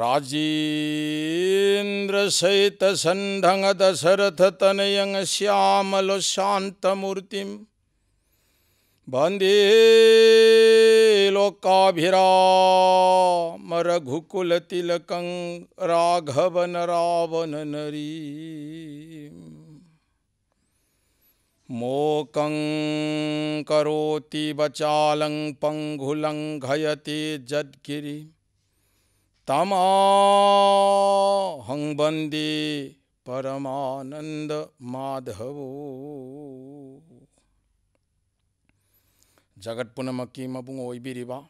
राजीन्द्रसहितसन्धङ्गदशरथतनयङश्यामलशान्तमूर्तिं बन्देलोकाभिरामरघुकुलतिलकं राघवनरावनरीम् मोकं करोति वचालं पङ्गुलङ्घयति जद्गिरिम् तमाहं वंदे परमानंद माधवो। जगत पुनमकी मबुंग ओइबिरिबा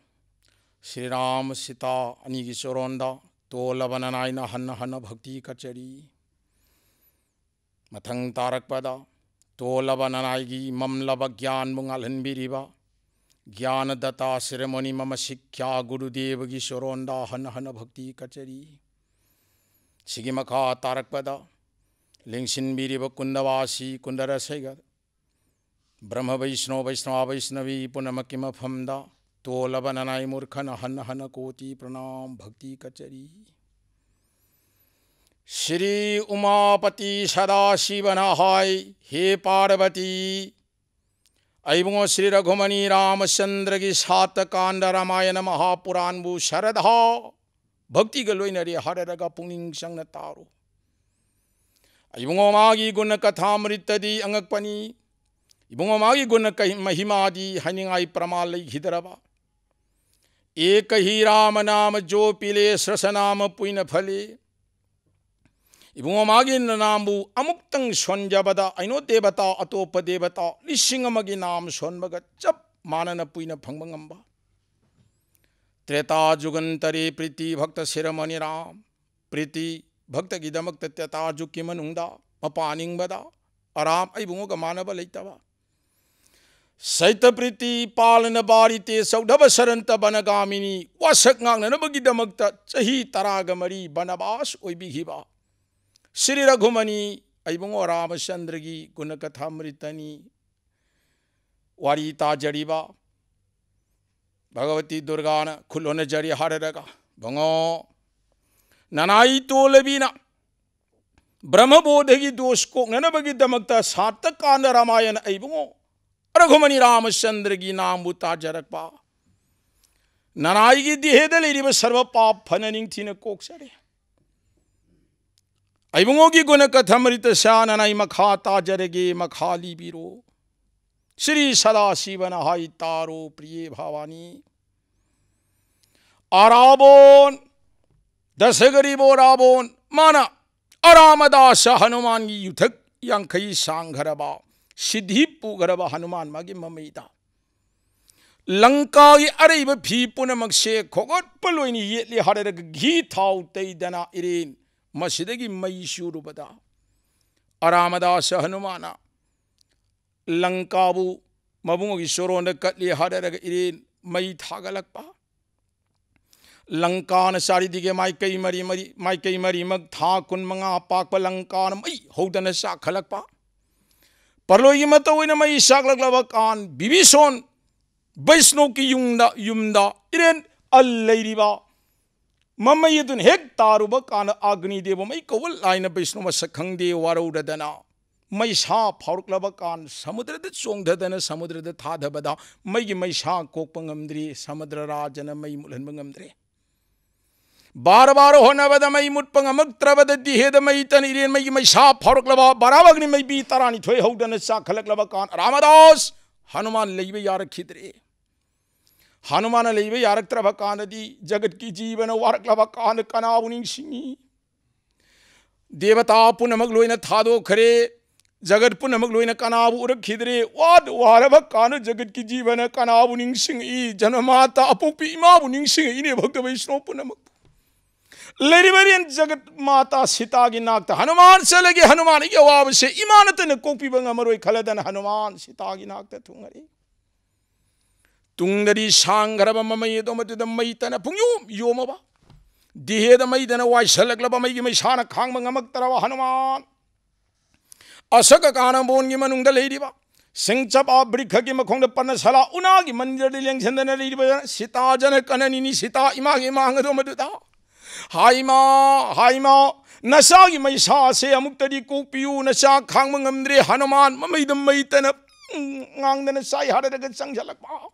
श्रीराम सीता अनिगी चोरोंदा। तोलबननाइना हन्न हन्न भक्ति कचरी। मथंग तारकपदा तोलबननाइगी ममलब ज्ञान मुंगालहनबिरिबा ज्ञानदता शिरोमणि मम शिक्षा गुरुदेव की शोरोंदा हन हन भक्ति कचरी। सिगी मखा तारकपदा लिंगसिनबिरिब कुंदवासी कुंदरसैग ब्रह्म वैष्णव वैष्णव वैष्णवी पुनमकी मफमदा तोलब ननाई मूर्खन हन हन कोटि प्रणाम भक्ति कचरी। श्री उमापति सदाशिव नहाय हे पार्वती अबुओ श्री रघुमणि रामचंद्र की सात कांड रामायण महापुराणबु शरदा भक्ति लोनरे हररगा पुनिंग संग तारो। इबुओ मागी गुण कथामृतदी अंगकपनी इबुओ मागी गुण महिमादी हनिंगाई प्रमाण लेखिदरबा एक ही राम नाम जो पिले सरस नाम पुइन फले। इबुंगो मागी नामबु अमुक्तंग सोनजबदा अइनो देवता अतोप देवता लिसिंग नाम सोनबग चप मानन पुइन फंगब ngamba त्रेता जुगंतरे प्रीति भक्त शिरमणि राम प्रीति भक्त की दमक त्रेता जुग मनुंगदा मपानिंगबदा आराम अइबुंगो मानब लेतबा सैत प्रीति पालन बारिते सौधब सरंत बनगामिनी वासक ngangnabagidamakta chahi taraga mari banabas Shri Raghumani अबुंगो Ramchandra की गुण कथा मृतनी वारी ताजरीबा भगवती दुर्गा न खुलोन जरी हारगा भंगो ननाई तोलबीना ब्रह्मबोध की दोष को ननबगीदमकता सात कांड रामायण अबुंगो रघुमणि रामचंद्र की नाम ताजरकपा ननाई की दिहेद सर्व पाप फन निंग कोक्सरे अबुंगोगी गुण कथमृत श्याननाई मखा ताजरगे मखा लीबिरो श्री सदा शिवन हाई तारो प्रिय भवानी आराबोन दशगरीबो राबोन माना अरामदास हनुमान युथक यांखई सांघरबा सिद्धि पुगरबा हनुमान मागी ममईदा लंका की अरब फ़ी पुनमक्से खोगट लोनी येली हरग घी थाउ तैदना इरेन ꯃꯁꯤꯗꯒꯤ ꯃꯩ ꯁꯨꯔꯨꯕꯗ ꯑꯔꯥꯃꯗꯥꯁ ꯍꯅꯨꯃꯥꯅ ꯂꯪꯀꯥꯕꯨ ꯃꯕꯨꯡꯒꯤ ꯁꯣꯔꯣꯟꯗ ꯀꯠꯂꯤ ꯍꯥꯏꯔꯒ ꯏꯔꯦꯟ ꯃꯩ ꯊꯥꯒꯠꯂꯛꯄ ꯂꯪꯀꯥꯅ ꯆꯥꯔꯤꯗꯤꯒꯦ ꯃꯥꯏꯀꯩ ꯃꯔꯤ ꯃꯔꯤ ꯃꯥꯏꯀꯩ ꯃꯔꯤꯃꯛ ꯊꯥ ꯀꯨꯟ ꯃꯉꯥ ꯄꯥꯛꯄ ꯂꯪꯀꯥꯅ ꯃꯩ ꯍꯧꯗꯅ ꯆꯥꯛꯈꯠꯂꯛꯄ ꯄꯔꯂꯣꯏꯒꯤ ꯃꯇꯧ ꯑꯣꯏꯅ ꯃꯩ ꯆꯥꯛꯂꯛꯂꯕ ꯀꯥꯟ ꯕꯤꯕꯤꯁꯣꯟ ꯕꯩꯁꯅꯣꯛꯀꯤ ꯌꯨꯝꯗ ꯌꯨꯝꯗ ꯏꯔꯦꯟ ꯑꯜ ꯂꯩꯔꯤꯕ अदुन हेक तारुब कान अग्निदेव मई कवल लाइन वैष्णव सखंगदे वारौरदना मैसा फाउरक्लब कान समुद्रद चोंगधदन समुद्रद थाधबदा मई मैसा कोप ngमद्री समुद्र राजन मई मुलहन ngमद्रे बार बार होनबद मई मुटप ngमक्त्रबद दिहेद मई तन इरेन मई मैसा फाउरक्लब बराबग्नि मई बी तरानी थोय हौदन सा खलकलब कान रामदास हनुमान लेबे यारखिद्रे हनुमान लेबे यारक्त्रब कानदी जगत की जीवन वारक्लब कान कनाबु निंसिंगी देवता पुनमक लोइन थादो खरे जगत पुनमक लोइन कनाबु उरखिद्रे वाद वारब कान जगत की जीवन कनाबु निंसिंगी जन्ममाता अपुपी इमाबु निंसिंगी इने भक्त वैष्णव पुनमक लेरिबरियन जगत माता सीता की नाकता हनुमान से लगे हनुमान की अवाब से इमानत ने कोपी बंगा मरोई खलदन हनुमान सीता की नाकता थुंगरी 뚱들이 상가라바 마마이도 마티다 마이타나 풍요 요마바 디헤다 마이다나 와이살락라바 마이기 마이사나 강망 아막따라와 하누만 아사가 가나 본기 마능다 레이리바 생잡 아브리카기 마콩다 빠나 살아 우나기 만디르 랭센다나 레이리바 시타자나 까나니니 시타 이마기 마앙도 마두다 하이마 하이마 나사기 마이사세 아묵다리 꼭비우 나사 강망 암드레 하누만 마마이든 마이타나 ngang dana sai hada daga sang jalak ba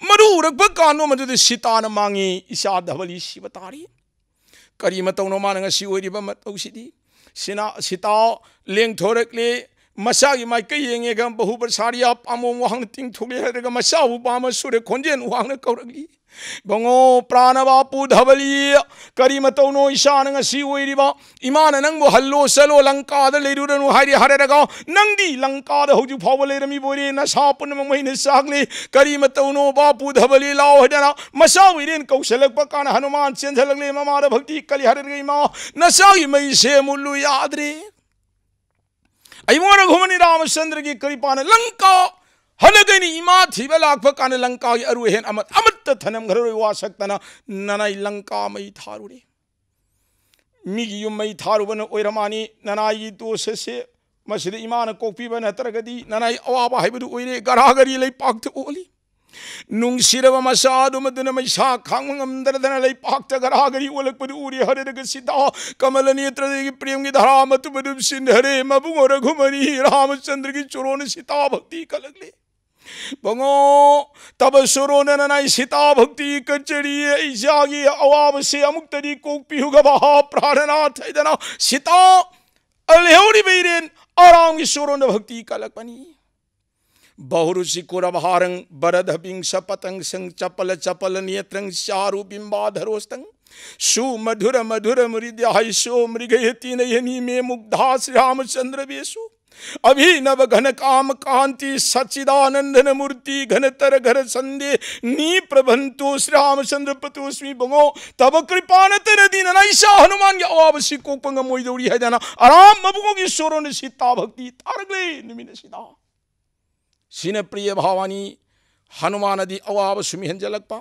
ꯃꯔꯨ ꯎꯔꯛꯄ ꯀꯥꯟꯕ ꯃꯗꯨꯗ ꯁꯤꯇꯥꯅ ꯃꯥꯡꯉꯤ ꯏꯁꯥ ꯙꯕꯂꯤ ꯁꯤꯕ ꯇꯥꯔꯤ ꯀꯔꯤ ꯃꯇꯧꯅꯣ ꯃꯥꯅ ꯉꯁꯤ ꯑꯣꯏꯔꯤꯕ ꯃꯇꯧꯁꯤꯗꯤ Sita ꯂꯦꯡꯊꯣꯔꯛꯂꯤ bahu bar sariya pamong wang ting thuge daga masa u pa ma sure khonjen wang na kauragi ꯕꯉꯣ Pranab ꯄꯨꯙꯕꯂꯤ ꯀꯔꯤ ꯃꯇꯧꯅꯣ ꯏꯁꯥꯅ ꯉꯁꯤ ꯑꯣꯏꯔꯤꯕ ꯏꯃꯥꯅ ꯅꯪꯕꯨ ꯍꯜꯂꯣ ꯆꯠꯂꯣ ꯂꯪꯀꯥꯗ ꯂꯩꯔꯨꯔꯅꯨ ꯍꯥꯏꯔꯤ ꯍꯥꯏꯔꯒ ꯅꯪꯗꯤ ꯂꯪꯀꯥꯗ ꯍꯧꯖꯤꯛ ꯐꯥꯎꯕ ꯂꯩꯔꯝꯃꯤꯕ ꯑꯣꯏꯔꯦ ꯅꯁꯥ ꯄꯨꯝꯅꯃꯛ ꯃꯩꯅ ꯆꯥꯛꯂꯤ ꯀꯔꯤ ꯃꯇꯧꯅꯣ ꯕꯥ ꯄꯨꯙꯕꯂꯤ ꯂꯥꯎ ꯍꯥꯏꯗꯅ ꯃꯁꯥ ꯑꯣꯏꯔꯦꯟ ꯀꯧꯁꯜꯂꯛꯄ ꯀꯥꯟꯗ ꯍꯅꯨꯃꯥꯟ ꯆꯦꯟꯁꯜꯂꯛꯂꯦ ꯃꯃꯥꯗ ꯚꯛꯇꯤ ꯀꯔꯤ ꯍꯥꯏꯔꯒ ꯏꯃꯥ ꯅꯁꯥꯒꯤ ꯃꯩꯁꯦ ꯃꯨꯠꯂꯨ ꯌꯥꯗ꯭ꯔꯦ अमोन घुमनी रामचंद्र की कृपा ने लंका, हलगनी इमा थी लाख काने लंका की अरु हेन अमत अमत थनम घर वा सकतना ननाई लंका मई थारुरे मिगी यु मई थारुबन ओइरमानी ननाई तो से से मसरी इमान कोपी बन हतरगदी, ननाई अवाबा हैबदु ओइरे गरागरी ले पाक्त ओली। नुंसिरब मसादुमदन मैसा खांगमदरदन लै पाक्त गरागरी ओलकपदु उरी हरदग सिदा कमल नेत्रदगी प्रेम की धारा मत बदुम सिंधरे मबुंग रघुमनी रामचंद्र की चुरोन सीता भक्ति कलगले बंगो तब सुरोन ननाई सीता भक्ति कचरी ऐजागी अवाब से अमुक तरी कोकपी हुगा बहा प्रार्थना थैदना सीता अलहेउरी बेरेन आराम की सुरोन भक्ति कलक बनी बहुरुचि कुरभारंग बरद बिंग सपतंग संग चपल चपल नेत्रंग चारु बिंबाधरोस्तंग। सु मधुर मधुर मृद्याय सो मृगयती नयनी में मुग्धा श्री रामचंद्र बेसु अभिनव घन काम कांति सचिदानंदन मूर्ति घनतर घर संदे नी प्रभंतो श्री रामचंद्र पतोस्मी बंगो तब कृपान तेरे दिन नैसा हनुमान के अवावसी को मोई दौड़ी है जाना। आराम मबुगो की सोरो ने सीता भक्ति तारगले निमिन सीता सिन प्रिय भावानी हनुमान अदि अवाब सुमि हंजलकपा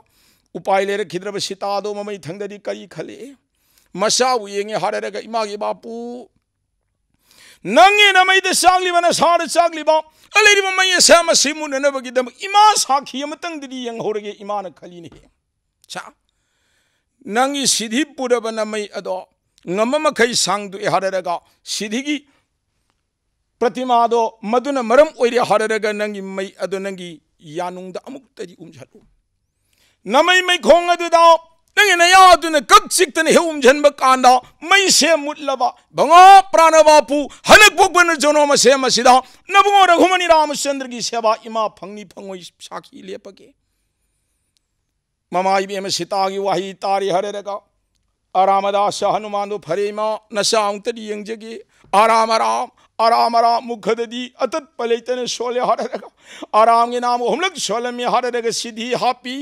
उपाय ले रखिद्रब सीता दो ममई थंगदि कई खले। मसा उयेंगे हाररगा इमागे बापू। नंगे नमैद चागलीबना सार चागलीबा अलेरिबा मय साम सिमुननबगिदम इमा साखी अमतंगदि यंगहोरगे इमान खलीने चा। नंगी सिधि पुरब नमई अदो ngama makai sangdu e hararaga sidhigi प्रतिमादो मधुन मरम ओइरे हररगा नंगी मई अदो नंगी यानुंगदा अमुक्तरी उमझलु नमई मई खोंग नया कक सिक्तन हे उमझनब कांदा मई से मुतलबा भंगो प्राणबापु हनक बोगबन जोनो मसे मसिदा नबुगो रघुमनि रामचंद्र की सेवा इमा फंगनी फंगोई साखी लेपके ममाई बेम सीता की वाही तारी हररगा आरामदास हनुमान फरेमा नशा उतरी यंजगे आराम आराम අරාම අරාම මුඛදදී අතත් පලෙතන ශෝලේ හරරක අරාමගේ නාම ඔහුලක් ශෝලමේ හරරක සිදී හාපී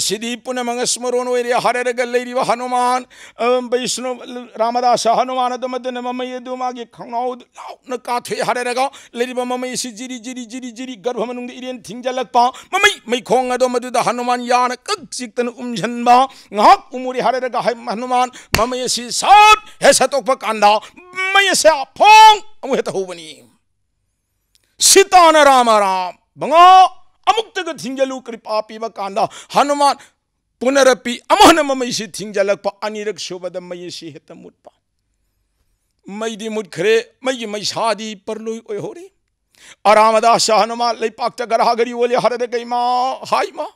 सिद्धि पुनमंग स्मरण ओरे हररग लेरिव हनुमान वैष्णव रामदास हनुमान लेरिव ममय सि जिरि जिरि जिरि जिरि गर्भ मनुंग इरेन थिंजलकपा ममय मैखोंग अदो मदुद हनुमान यान कक्सिक्तन उमझनबा ngak, umuri हररग हनुमान ममय सि सात हे सतोक कांदा मय से फोंग अमु हेत होबनी सीतान राम राम बंगा अमुक्त थिंजलु कृपा पीब कांदा हनुमान पुनरपि अमहन ममैसी थिंजलक अनिरक सुबद मयसी हेत मुटपा मैदी मुटखरे मई मैसादी परलोई ओहोरे आरामदास हनुमान लेपाक गरागरी ओले हरद गई माँ हाय माँ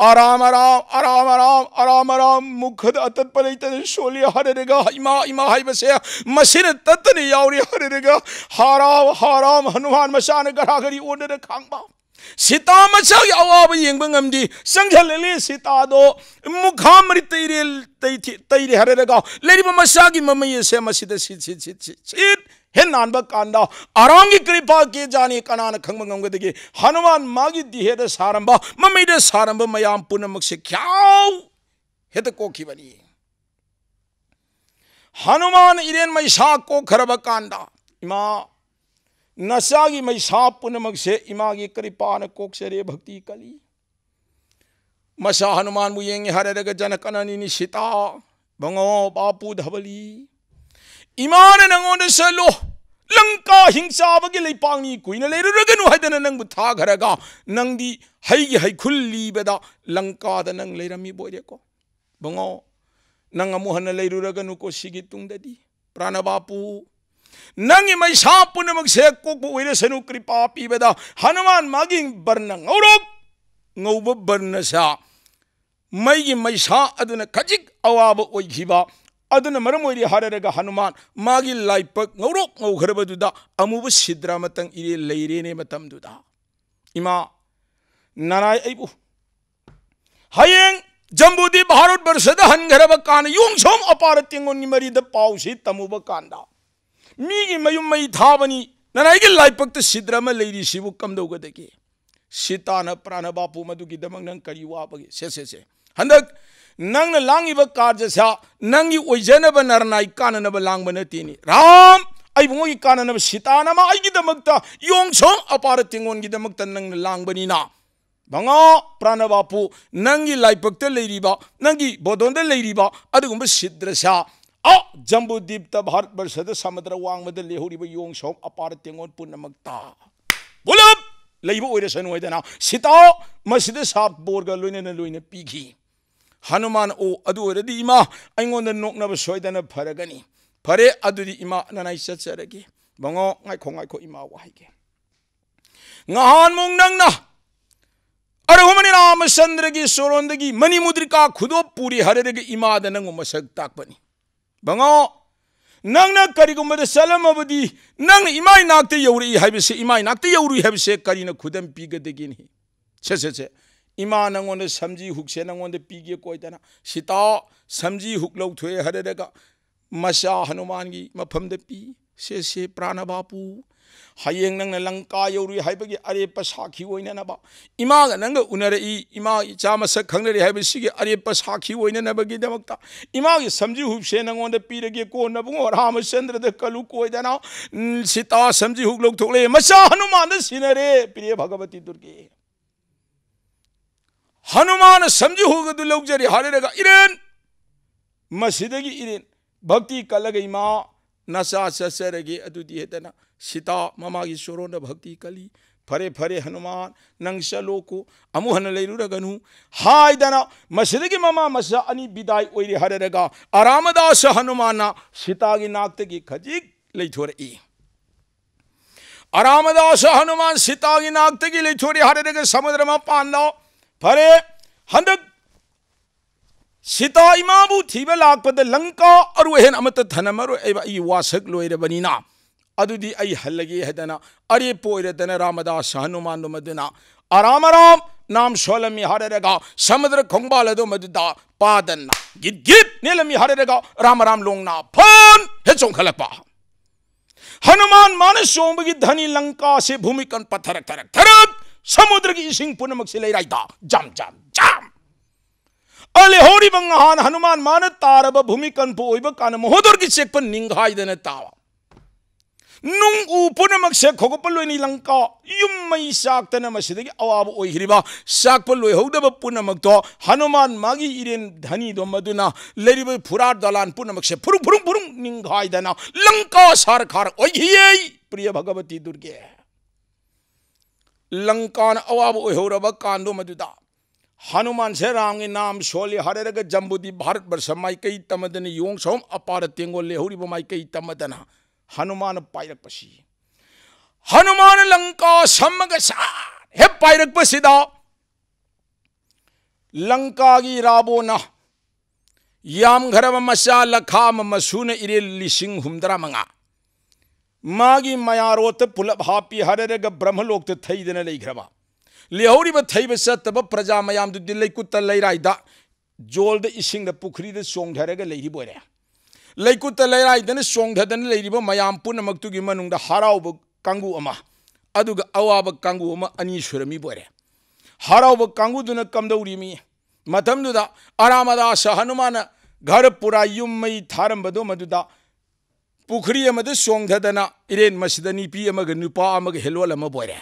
आराम आराम आराम आराम आराम आराम मुखद अतत पलैत सोले हररेगा इमा इमा हाय बसे मसिन ततने यावरी हररेगा हाराम हनुमान मशान गरागरी ओडर खांगबा सीता मचा अवाब येंब ngamdi sangjhalele सीता दो मुखामरि तैरे तैरे हररेगा लेरिबा मसागी ममये से मसिद सित सित सित सित हे नानबा कांदा आरांगी कृपा के जाने कनान खंग ngamgदगे हनुमान मागी दिहेद सारंबा ममैद सारंबा मयाम पुनमक से क्याउ हेत कोखिबनी हनुमान इरेन मैसा कोखरब कांदा इमा नसागी मैसा पुनमक से इमा की कृपान कोक्षरे भक्ति कली मसा हनुमान मुयेंगे हररग जनकननी सीता बंगो बापू धबली इमान नंगोन सलो लंका हिंसाबगे लेपांगी कुइन लेरुरगनु हाइदन नंगबु थागरगा नंगदी हईगी हईखुल लीबदा लंका द नंग लेरमी बोरेको बंगो नंग अमुहन लेरुरगनु को सिगी तुंगददी प्राणबापू नंगी मैसा पुनमक से कोकबु ओइरसनु कृपा पीबदा हनुमान मागिंग बर्न ngौरok ngौब बर्न सा मैगी मैसा अदुन खजिक अवाब ओइखिबा अदुन मरम ओइरि हाररगा हनुमान मागी लाइपक ngौरok ngौखरबदुदा अमुब सिद्रा मतंग इरे लेरेने मतमदुदा इमा नानाय अइबु हयेंग जम्बुदी भारत वर्षद हनघरब कान योंगसोम अपार तिंगोन मरीद पाउसी तमुब कांदा ꯃꯤꯒꯤ ꯃꯌꯨꯝ ꯃꯩ ꯊꯥꯕꯅꯤ ꯅꯅꯥꯏꯒꯤ ꯂꯥꯏꯄꯛꯇ ꯁꯤꯗ꯭ꯔ ꯑꯃ ꯂꯩꯔꯤꯁꯤꯕꯨ ꯀꯝꯗꯧꯒꯗꯒꯦ ꯁꯤ ꯇꯥꯅ ꯃꯗꯨꯒꯤꯗꯃꯛ ꯅꯪ ꯀꯔꯤ ꯋꯥꯕꯒꯦ ꯁꯦ ꯁꯦ ꯍꯟꯗꯛ ꯅꯪꯅ ꯂꯥꯡꯉꯤꯕ ꯀꯥꯔꯖꯁꯥ ꯅꯪꯒꯤ ꯑꯣꯏꯖꯅꯕ ꯅꯔꯅꯥꯏ ꯀꯥꯟꯅꯅꯕ ꯂꯥꯡꯕ ꯅꯠꯇꯦꯅꯤ ꯔꯥꯝ ꯑꯩꯕꯨꯡꯒꯤ ꯀꯥꯟꯅꯅꯕ ꯁꯤꯇꯥꯅꯃ ꯑꯩꯒꯤꯗꯃꯛꯇ ꯌꯣꯡꯁꯣꯡ ꯑꯄꯥꯔ ꯇꯤꯡꯒꯣꯟꯒꯤꯗꯃꯛꯇ ꯅꯪꯅ ꯂꯥꯡꯕꯅꯤꯅ ꯕꯉꯥ ꯄ꯭ꯔꯥꯅꯕꯥꯄꯨ ꯅꯪꯒꯤ ꯂꯥꯏꯕꯛꯇ ꯂꯩꯔꯤꯕ ꯅꯪꯒꯤ ꯕꯣꯗꯣꯟꯗ ꯂꯩꯔꯤꯕ ꯑꯗꯨꯒꯨꯝꯕ ꯁꯤꯗ꯭ꯔꯁꯥ मीगी मयुम मई थाबनी ननाइगे लाइपक सिद्रम लेरी सिबु कमदौगदगे सीतान प्राण बापू मधुगी दमंग नंग करी वाबगे से से से हंदक नंग लांगिब कार्य सा नंगी ओइजनब नरनाई काननब लांग नतीनी राम आई बुंगी काननब सीतान मा आइगी दमक्ता योंगसोम अपार तिंगोन गी दमक्ता नंग लांगबनीना भंगा प्राण बापू नंगी लाइपक लेरीबा नंगी बोदोंद लेरीबा अदुगुंब सिद्रसा आ जम्बूदीप भारत वर्ष समुद्र वांग लेहरीब यों सौम अपार तेंगोन पुनमक्ता बुलब लेब ओइरसनु सीता मसिद साप बोरग लोइने लोइने पीखी हनुमान ओ अदु ओइरदी इमा अइगोंद नोकनब सोइदन फरगनी फरे अदुदी इमा ननाइ चचरगे बंगो ngaiko ngaiko ima waige ngahan mung nangna अरहुमनि Ramchandra की सोरोंदगी मणि मुद्रिका खुदो पूरी हरदगी इमाद नंगु मसक ताकपनी बंगो नंगना करिगुमद सलमबदी नंग इमाई नाक्ते यौरी हाइबसे इमाई नाक्ते यौरी हाइबसे करिना खुदम पीगदगिनि छे छे छे इमा नंगोंद समजी हुकसे नंगोंद पीगे कोइदना सीता समजी हुक लौथोए हरदगा मसा हनुमान की मफमद पी से से प्राण बापू हयेंग नंग लंका यौरी हाइबगे अरेप साखी ओइननबा इमाग नंग उनरई ꯍꯌꯦꯡ ꯅꯪꯅ ꯂꯪꯀꯥ ꯌꯧꯔꯨꯏ ꯍꯥꯏꯕꯒꯤ ꯑꯔꯦꯞꯄ ꯁꯥꯈꯤ ꯑꯣꯏꯅꯅꯕ ꯏꯃꯥꯒ ꯅꯪꯒ ꯎꯅꯔꯛꯏ ꯏꯃꯥ ꯏꯆꯥ ꯃꯁꯛ ꯈꯪꯅꯔꯤ ꯍꯥꯏꯕꯁꯤꯒꯤ ꯑꯔꯦꯞꯄ ꯁꯥꯈꯤ ꯑꯣꯏꯅꯅꯕꯒꯤꯗꯃꯛꯇ ꯏꯃꯥꯒꯤ ꯁꯝꯖꯤ ꯍꯨꯞꯁꯦ ꯅꯪꯉꯣꯟꯗ ꯄꯤꯔꯒꯦ ꯀꯣꯟꯅꯕꯨꯡ ꯔꯥꯃꯆꯟꯗ꯭ꯔꯗ ꯀꯂꯨ ꯀꯣꯏꯗꯅ ꯁꯤꯇꯥ ꯁꯝꯖꯤ ꯍꯨꯛ ꯂꯧꯊꯣꯛꯂꯛꯑꯦ ꯃꯆꯥ ꯍꯅꯨꯃꯥꯟꯗ ꯁꯤꯟꯅꯔꯦ ꯄꯤꯔꯦ ꯚꯒꯕꯇꯤ ꯗꯨꯔꯒꯤ ಹನುಮಾನ ಸಂಜೆ ಹೋಗದು ಲೌಜರಿ ಹರಿರಗ ಇರೇನ್ ಮಸಿದಗಿ ಇರೇನ್ ಭಕ್ತಿ ಕಲ್ಲಗ ಇಮಾ ममा की सोरोन भक्ति कली फरे फरे हनुमान नंग चलोको अमुहन लेरुरगनु हाइदना मसिदगी ममा मसा अनि विदाई ओइरे हररगा आरामदास हनुमाना सीता की नाक्त की खजिक लेथोरई आरामदास हनुमान सीता की नाक्त की लेथोरे हररगा समुद्र में पांदा फरे हंदक सीता इमाबु थीब लापद लंका और हेन अमत थनमरो वासक लोइरबनिना अदुदी आई हल्लगे अरे पोइरदना रामदास हनुमान मदना आराम आराम नाम सोलमी हररगा समुद्र खोंबाल दो मदुदा पादना गित गित नेलमी हररगा राम राम लोंगना फ़ोन हे चोंखलपा हनुमान मानस सोमगी धनी लंका से भूमिकन पत्थर थरक थरक समुद्र की इसिंग पुनमक से ले राइता जाम जाम जाम अले होरी बंगान हनुमान मान तारब भूमिकन पो ओइब कान महोदर की चेक पर निंगाई देने तावा। नुंग उ पुनमक से खोगपलोनी लंका। युम मई साक्तन मसिदगी अवाब ओइहरिबा साक्पलोय हौदब पुनमक तो हनुमान मागी इरेन धनी दो मदुना। लेरिब फुरार दलान पुनमक से फुरु फुरु फुरु निंगाई दना। लंका सार खार ओइहिये प्रिय भगवती दुर्गे। लंकान अवाब ओइहौरब कांदो मदुदा। हनुमान से राम के नाम सोले हररग जम्बुदी भारत वर्ष माइकई तमदन योंग सोम अपार तेंगो लेहुरिब माइकई तमदना हनुमान पाइरपसी हनुमान लंका सम्मग हे पाइरपसीदा लंका की राबोना याम घरब मसा लखाम मसून इरे लिसिंग हुमदरा मंगा मागी मयारोत पुलप हापी हररग ब्रह्मलोक थैदन लेघ्रबा लेहौरीब थैब प्रजा मयामदुदि लेकुत लेराइदा जोल इसिंग पुखरीद चोंधरग लेरिब ओरे लेकुत लेराइदन चोंधदन लेरिब मयाम पुनमक्तुगि मनुंगद हराउब कांगु अमा अदुग अवाब कांगु अमा अनि सुरमी बोरे हराउब अरामदा सहनुमान घर पुरा युमई थारंबदो मदुदा पुखरी अमद चोंधदना इरेन मसदनी हेलोल अमा बोरे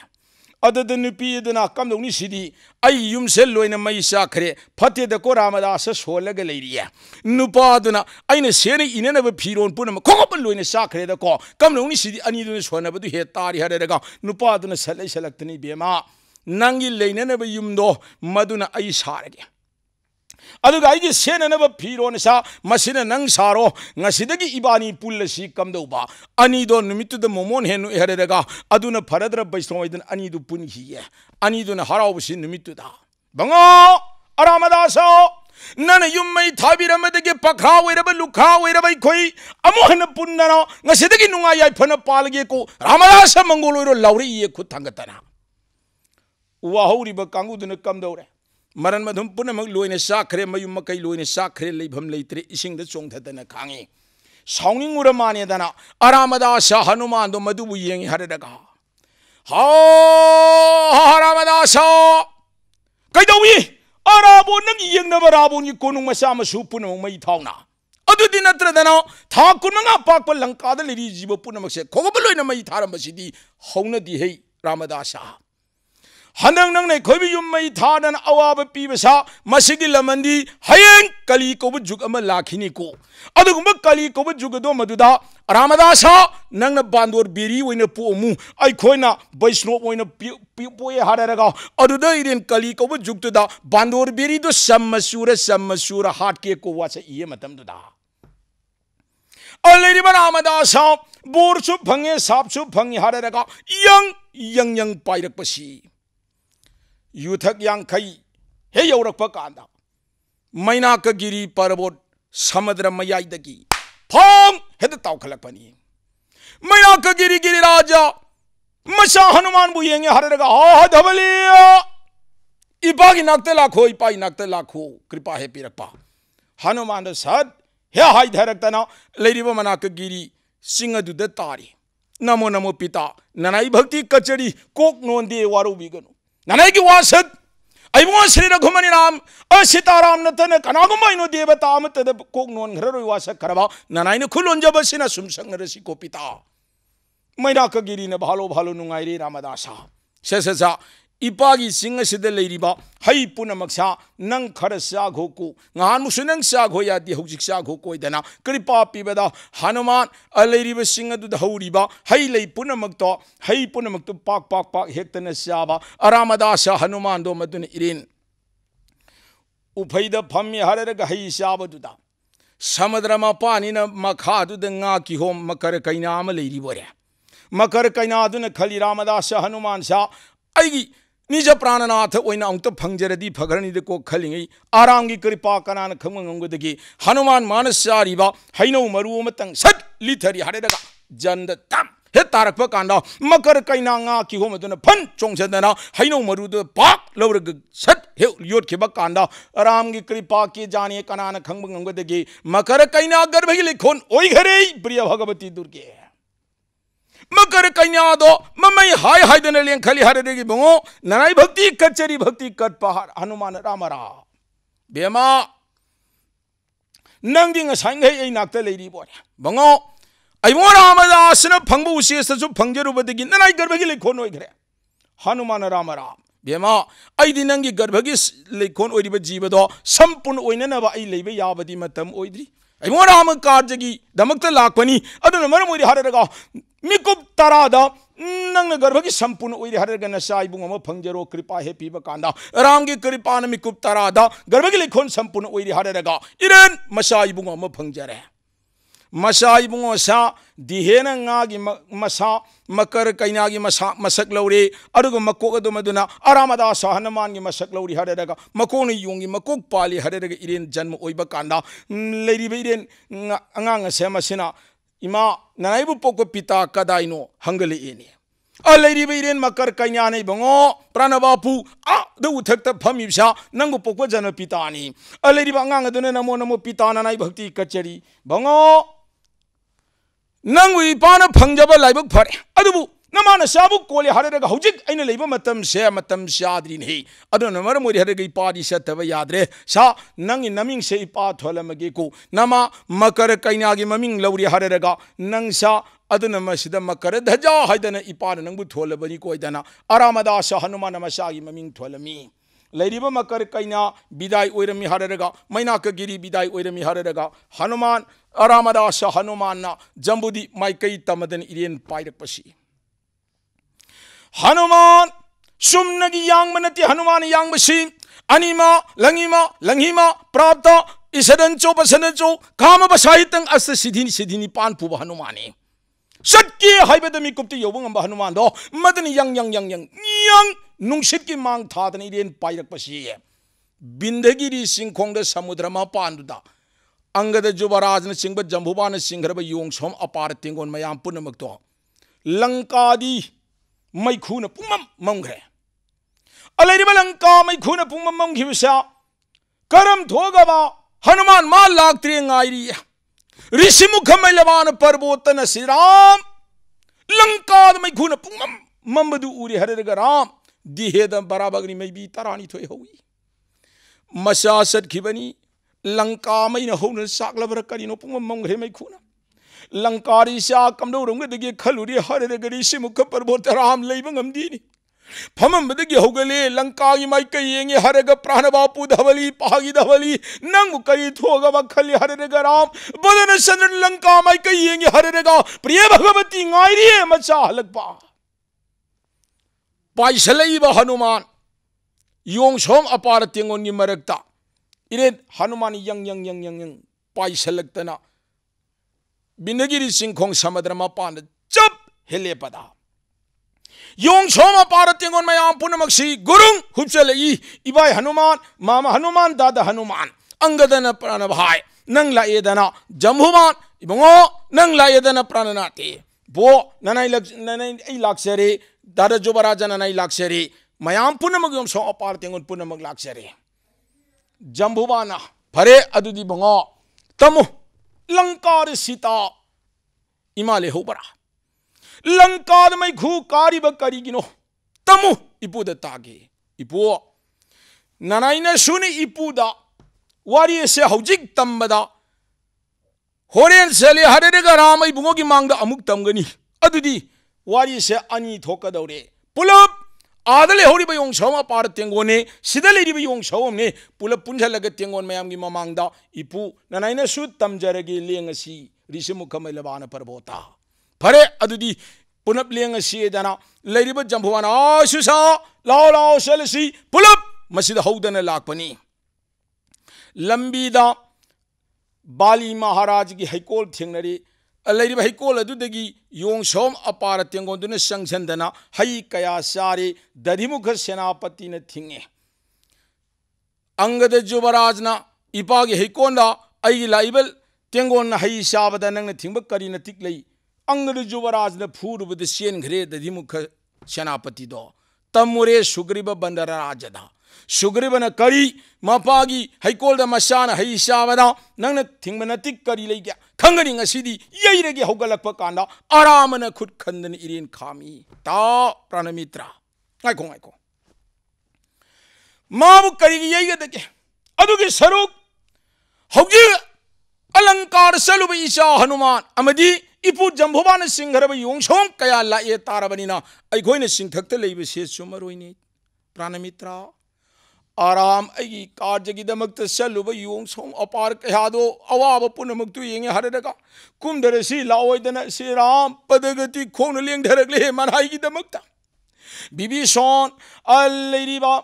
ꯑꯗꯨꯗ ꯅꯨꯄꯤ ꯑꯗꯨꯅ ꯀꯝꯗꯧꯅꯤ ꯁꯤꯗꯤ ꯑꯩ ꯌꯨꯝꯁꯦ ꯂꯣꯏꯅ ꯃꯩ ꯆꯥꯈ꯭ꯔꯦ ꯐꯠꯇꯦꯗꯀꯣ ꯔꯥꯃꯗꯥꯁ ꯁꯣꯜꯂꯒ ꯂꯩꯔꯤꯌꯦ ꯅꯨꯄꯥꯗꯨꯅ ꯑꯩꯅ ꯁꯦꯅ ꯏꯅꯅꯕ ꯐꯤꯔꯣꯟ ꯄꯨꯝꯅꯃꯛ ꯈꯣꯡꯒꯞꯄ ꯂꯣꯏꯅ ꯆꯥꯈ꯭ꯔꯦꯗꯀꯣ ꯀꯝꯗꯧꯅꯤ ꯁꯤꯗꯤ ꯑꯅꯤꯗꯨꯅ ꯁꯣꯟꯅꯕꯗꯨ ꯍꯦ ꯇꯥꯔꯤ ꯍꯥꯏꯔꯒ ꯅꯨꯄꯥꯗꯨꯅ ꯁꯠꯂꯩ ꯁꯠꯂꯛꯇꯅꯤ ꯕꯦꯃꯥ ꯅꯪꯒꯤ ꯂꯩꯅꯅꯕ ꯌꯨꯝꯗꯣ ꯃꯗꯨꯅ ꯑꯩ ꯁꯥꯔꯒꯦ ꯑꯗꯨꯒ ꯑꯩꯒꯤ ꯁꯦꯟꯅꯅꯕ ꯐꯤꯔꯣꯟ ꯁꯥ ꯃꯁꯤꯅ ꯅꯪ ꯁꯥꯔꯣ ꯉꯁꯤꯗꯒꯤ ꯏꯕꯥꯅꯤ ꯄꯨꯜꯂꯁꯤ ꯀꯝꯗꯧꯕ ꯑꯅꯤꯗꯣ ꯅꯨꯃꯤꯠꯇꯨꯗ ꯃꯣꯃꯣꯟ ꯍꯦꯟꯅ ꯍꯥꯏꯔꯒ ꯑꯗꯨꯅ ꯐꯔꯗ꯭ꯔ ꯕꯩꯁꯅꯣ ꯑꯣꯏꯗꯅ ꯑꯅꯤꯗꯨ ꯄꯨꯟꯈꯤꯌꯦ ꯑꯅꯤꯗꯨꯅ ꯍꯔꯥꯎꯕꯁꯤ ꯅꯨꯃꯤꯠꯇꯨꯗ ꯕꯉꯣ ꯑꯔꯥꯃꯗꯥꯁꯣ ꯅꯪꯅ ꯌꯨꯝ ꯃꯩ ꯊꯥꯕꯤꯔꯝꯕꯗꯒꯤ ꯄꯈꯥ ꯑꯣꯏꯔꯕ ꯂꯨꯈꯥ ꯑꯣꯏꯔꯕ ꯑꯩꯈꯣꯏ ꯑꯃꯨꯛ ꯍꯟꯅ ꯄꯨꯟꯅꯅ ꯉꯁꯤꯗꯒꯤ ꯅꯨꯡꯉꯥꯏ ꯌꯥꯏꯐꯅ ꯄꯥꯜꯒꯦꯀꯣ ꯔꯥꯃꯗꯥꯁ ꯃꯪꯒꯣꯜ ꯑꯣꯏꯔꯣ ꯂꯥꯎꯔꯛꯏꯌꯦ ꯈꯨꯠ ꯊꯥꯡꯒꯠꯇꯅ ꯋꯥꯍꯧꯔꯤꯕ ꯀꯥꯡꯕꯨꯗꯨꯅ ꯀꯝꯗꯧꯔꯦ ꯃꯔꯟ ꯃꯊꯨꯝ ꯄꯨꯝꯅꯃꯛ ꯂꯣꯏꯅ ꯆꯥꯈ꯭ꯔꯦ ꯃꯌꯨꯝ ꯃꯀꯩ ꯂꯣꯏꯅ ꯆꯥꯈ꯭ꯔꯦ ꯂꯩꯐꯝ ꯂꯩꯇ꯭ꯔꯦ ꯏꯁꯤꯡꯗ ꯆꯣꯡꯊꯗꯅ ꯈꯥꯡꯉꯤ ꯁꯥꯎꯅꯤꯡꯉꯨꯔ ꯃꯥꯅꯦꯗꯅ ꯑꯔꯥꯃꯗꯥꯁ ꯍꯅꯨꯃꯥꯟꯗꯣ ꯃꯗꯨꯕꯨ ꯌꯦꯡꯉꯤ ꯍꯥꯏꯔꯒ ꯑꯔꯥꯃꯗꯥꯁ ꯀꯩꯗꯧꯏ ꯑꯔꯥꯕꯣꯟ ꯅꯪ ꯌꯦꯡꯅꯕ ꯔꯥꯕꯣꯟꯒꯤ ꯀꯣꯅꯨꯡ ꯃꯆꯥ ꯃꯁꯨ ꯄꯨꯝꯅꯃꯛ ꯃꯩ ꯊꯥꯎꯅ ꯑꯗꯨꯗꯤ ꯅꯠꯇ꯭ꯔꯗꯅ ꯊꯥ ꯀꯨꯟꯃꯉꯥ ꯄꯥꯛꯄ ꯂꯪꯀꯥꯗ ꯂꯩꯔꯤ ꯖꯤꯕ ꯄꯨꯝꯅꯃꯛꯁꯦ ꯈꯣꯒꯞꯄ ꯂꯣꯏꯅ ꯃꯩ ꯊꯥꯔꯝꯕꯁꯤꯗꯤ हनंग नंग ने खोबी युम मई था नन अवाब पी बसा मसिगी लमंदी हयें कली को जुग अम लाखिनी को अदुगुम कली को जुग दो मदुदा रामदासा नंग बांदोर बेरी ओइन पोमु आई खोइना वैष्णव ओइन पोए हाररगा अदुद इरेन कली को जुगतुदा बांदोर बेरी दो सम्मसूर सम्मसूर हाट के को वासे ये मतम दुदा और लेरी रामदासा बोर सु फंगे साप सु फंगे हाररगा यंग यंग यंग पाइरक पसी यूथक यांखई हे यौरप कांदा मैनाक गिरी पर्वत समुद्र मयाई फॉम हेद ताखलपनी मैनाक गिरी गिरिराज मशा हनुमान बु येंगे हर रगा हा धबलिया इपा की नाकते लाखो इपा की नाकते लाखो कृपा है पीरपा हनुमान सद, हे हाई धरकतना। लेरीब मनाक गिरी सिंह दुद तारी। नमो नमो पिता, ननाई भक्ति कचड़ी कोक नोंदे वारो बिगनो। वारुबिगनु ननाई वासत अइबो श्री रघुमनि राम अ सीताराम नतन कनागुमाइनो देवता अमतद कोक नोन घररोय इपागी सिंह सिद लेरीबा हई पुनमक्सा नंग खर साघो को ngahan musu nang sa go ya di hojik sa go koi dana kripa pibada hanuman alairi ba singa du dhauri ba hai lei punamak to hai punamak to pak pak pak hektana sa ba aramada sa hanuman do madun irin ufaida phamya hararga hai sa ba du da समुद्र मपानी मखाद की home मकर कईना लेरी बोरे मकर कईना खली रामदास हनुमान शाह निज प्राणनाथ अंत फंगजरदी फगरनी को खलिंगई आराम की कृपा कनान खंगंगदगी हनुमान मानस चारीबा हैनौ मरु सट लिथरी हरेदगा जंद तम हे तारक कांदा मकर कैना nga ki hom aduna phan chongsadana haino maru do pak lawrag sat he yot ke bakanda ram gi kripa ki jani kanana khang ngangdagi makar kaina garbhi likhon oi मकर कन्या दो ममई हाय हाय दन लें खली हर देगी बंगो ननाई भक्ति कचरी भक्ति कट पहाड़ हनुमान राम रा बेमा नंगी हे leiri bore bango ai mo ramadas na phangbu usi sa su phangjeru badigi nanai garbagi lekhon oi gre hanuman rama ram बेमा अदी नंगी गर्भगी लेखोन ओइरिबा जीवदो संपूर्ण ओइननबा आई लेबे याबदी मतम ओइद्री 미급 따라다 नंग गर्भ की संपूर्ण उइर हर गन साई बुंग म फंगजरो कृपा हे पीब कांदा राम की कृपा न मिकुप तरादा गर्भ की लिखोन संपूर्ण उइर हर रगा इरन मसाई बुंग म फंगजरे मसाई बुंग सा दिहेन ngagi masa makar kainagi masa masak lauri arugo makko adu maduna aramada sahanaman gi masak lauri haradaga makko ni yungi makko pali haradaga iren janm oiba kanda leiri be iren anga nga semasina ima nanaibu pokko pita kadaino hangli ini a lady biren makar kainya nei bango pranabapu a du thak ta phami bsa nangu pokko jana pita ni a lady ba ngang dune namo namo pita na nai bhakti kachari bango nangu ipana phangjaba laibak phare adubu se matam shadrin he adona mar mori haraga ipadi sataba yadre sa nang naming se ipa tholamage ko nama makar kaina gi maming lauri haraga nang sa aduna masida makar dhaja haidana ipa nangbu tholabani ko idana aramada sa hanuman masha gi maming tholami लेरिब मकर कैना विदाई ओरमी हररगा मैना कगिरी विदाई ओरमी हररगा हनुमान अरामदास हनुमान जम्बुदी माइकई तमदन इरेन पाइरपसी हनुमान सुमनगी यांग मनति हनुमान यांग अनिमा लंगिमा लंगिमा प्राप्त इसदन चो पसन चो काम बसाहितंग अस सिधिनी सिधिनी पान पुब हनुमानी सत्य हाइबद मिकुप्ति योबंग अंब हनुमान दो Madan yang yang yang yang nungsit ki mang thadani ren pairak pasi bindagiri singkhong da samudra ma panduda angada jubaraj na singba jambuba na singraba yong som apar tingon mayam punamak to lankadi mai khuna mamgre alairiba lanka mai khuna pumam mam khibsa karam thogaba Hanuman मा लागत्री ngairi ऋषि मुखमै लवान पर्वोतन Shri Ram Lanka khuna pumam mamadu uri harega ram दिहेद बराबगनी मै बी तरानी थोय होई मसा सटखिबनी लंका मै न होन साकलबर करिनो पुंग मंगरे मै खुना लंकारी सा कमदो रंग दगे खलुरी हरे गरी सिमुख पर्वत राम लेबंग amdini फमंबदगी होगले लंका की माई कई येंगे हरग प्राण बापू धवली पागी धवली, नंग कई थोगब खली हरग राम। बदन सदन लंका माई कई येंगे हरग प्रिय भगवती गायरी मचा हलक पा पाइसलैब हनुमान योंसोम अपार तेंगोन मरक्ता इरे हनुमान यंग बिनगिरी सिंखों समुद्र मपान चप हेले पदा योंसोम अपार तेंगोन मयाम पुनमक्सी गुरुंग हुचलई इबाई हनुमान मामा हनुमान दादा हनुमान अंगदन प्राण भाई नंग लाएदना जम्हुमान इबंगो नंग लाएदना प्राणनाते बो आई लाक्सरे दादा लाक्सरे मयाम पुनमग योम सो अपार तेंगोन पुनमग लाक्सरे जम्बुबाना फरे बंगो तमु लंकार सीता इमाले हो बरा। लंकार में घू कारिब करिगिनो। तमु इपुद तागे। इपु ननाइना सुनि इपुदा। वारी से हौजिक तम्बदा होरेन सेले हरेगा राम इबुंगोगी मांगदा अमुक तमगनी अदुदी वारी से अनि थोकदौरे। पुलब आदले होरिब योंग सौमा पार तेंगोने सिदलेरिब योंग सौमने पुलब पुंझलग तेंगोन मयामगी ममांगदा इपु ननाइना सु तमजरगे लेंगसी ऋषिमुख मैलबान परबोता फरे अदुदी पुनप लेंग जंभवान आसुसा लाओ लाओ पुलब मसिद हौदन लाकपनी लंबीदा बाली महाराज की हैकोल थेंगनरी अदुदगी योंग सोम अपार तेंगोंदुन संगसंदना हई कया सारे दधिमुख सेनापति थिंगे अंगद जुबराजना इपागी हैकोंदा आई लाइबल तेंगोन हई साबदा नंग थिंब करी तिक अंगद जुबराज फूरबद सेन घरे सुग्रीबन करी मपागी हैकोल मसाना हई साबदा नंग थिंब न तिक करी लई गया खंगनी yeirege hogalakpa kanda, aramana khut khandan irin khami. Ta pranamitra. Ngai ko ngai ko mabu karigi yeiga deke adugi saruk hogi अलंकार सलुब ईशा हनुमान अमदी इपु जम्भुबान सिंहरब योंसों कया लाए तारबनिना अखोइन सिंथक्त लेब से चुमरोइने प्राणमित्रा आराम अगी चलुब सलुब योंसों अपार कयादो, अवाब पुनमक्तु येंगे हरदगा से लाओइदना श्री राम, पदगति खोन लेंगधरगले मनाइगिदमक्ता बिबीसोन अल्लेरिबा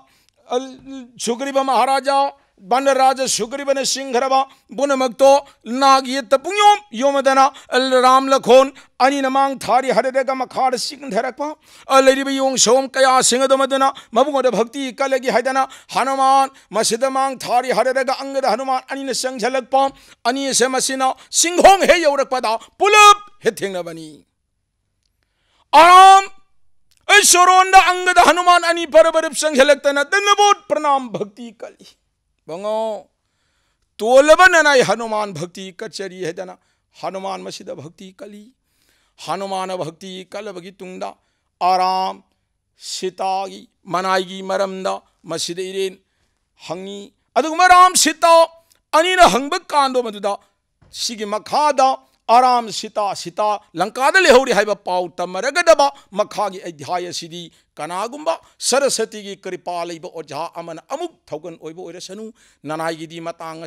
सुग्रीव महाराजा बनराज सुग्रीवन सिंहरवा बुनमक्तो नागियत पुण्योम योमदना राम लखोन अनि नमांग थारी हरदग मखार सिंहरकपा अलरिब योंग सोम कया सिंह सिंहदमदना, मबुगोद भक्ति कलगी हैदना, हनुमान मसिद मांग थारी हरदग अंगद हनुमान अनि न संझलकपा अनि से मसिना सिंहोंग हे यौरकपदा पुलब हे थेंगनबनी आराम, ऐश्वरोंदा अंगद हनुमान अनि परबरब संझलकतना दनबोट प्रणाम भक्ति कली। बंगो, तोलबन हनुमान भक्ति कचरी है दना हनुमान मसीद भक्ति कली। हनुमान भक्ति कलबगी तुंगदा। आराम, सीतागी, मनाईगी मरमदा। मसीद इरेन हंगी। अदुगम राम सीता अनिन हंगब कांदो मदुदा। सिगी मखादा। आराम सिता सिता लंका लेहरी है पाव तमरगदब मखा की अध्याय से कनागुब सरस्वती की कृपा लेब ओझा थौगन ओबू ननाई की मतंग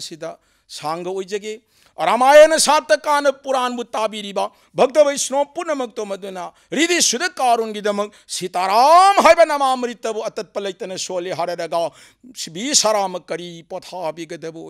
सांग ओजे रामायण सात कान पुराण ताबीब भक्त वैष्णव पूर्णमक हृदय सुध कारुण सीताराम है नमामृतबू अतत्प लेतने सोले हरगा बी सराम करी पोथाबीगदबू